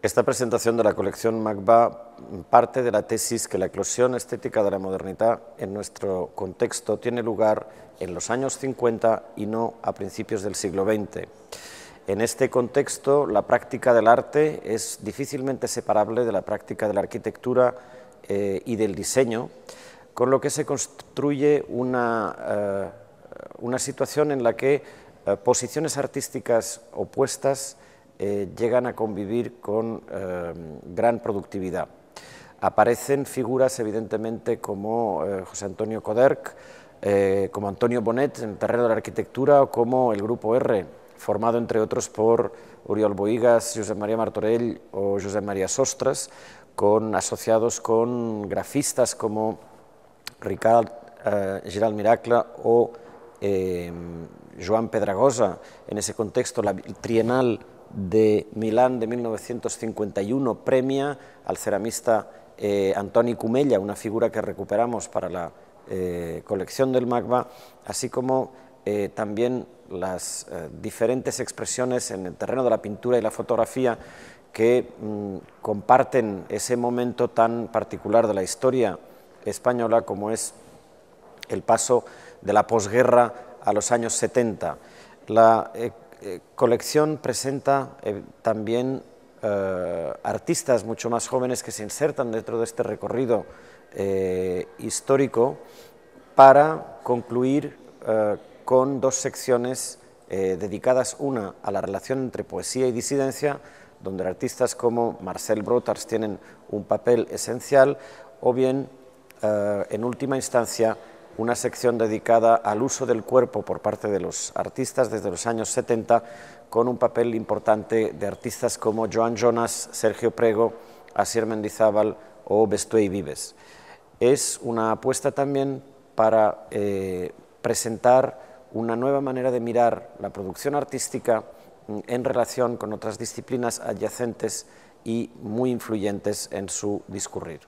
Esta presentación de la colección MACBA parte de la tesis que la eclosión estética de la modernidad en nuestro contexto tiene lugar en los años 50 y no a principios del siglo XX. En este contexto, la práctica del arte es difícilmente separable de la práctica de la arquitectura eh, y del diseño, con lo que se construye una, eh, una situación en la que eh, posiciones artísticas opuestas eh, llegan a convivir con eh, gran productividad. Aparecen figuras evidentemente como eh, José Antonio Coderc, como Antonio Bonet en el terreno de la arquitectura o como el Grupo R, formado entre otros por Oriol Boigas, José María Martorell o José María Sostras, con, asociados con grafistas como Ricard Giral Miracla o Joan Pedragosa, en ese contexto la trienal de Milán de 1951 premia al ceramista eh, Antoni Cumella, una figura que recuperamos para la eh, colección del MACBA, así como eh, también las eh, diferentes expresiones en el terreno de la pintura y la fotografía que mm, comparten ese momento tan particular de la historia española como es el paso de la posguerra a los años 70. La eh, colección presenta eh, también eh, artistas mucho más jóvenes que se insertan dentro de este recorrido histórico para concluir con dos secciones dedicadas, una a la relación entre poesía y disidencia, donde artistas como Marcel Brotars tienen un papel esencial, o bien, en última instancia, una sección dedicada al uso del cuerpo por parte de los artistas desde los años 70, con un papel importante de artistas como Joan Jonas, Sergio Prego, Asier Mendizábal o Bestuey Vives. Es una apuesta también para eh, presentar una nueva manera de mirar la producción artística mm, en relación con otras disciplinas adyacentes y muy influyentes en su discurrir.